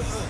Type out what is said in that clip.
Oh!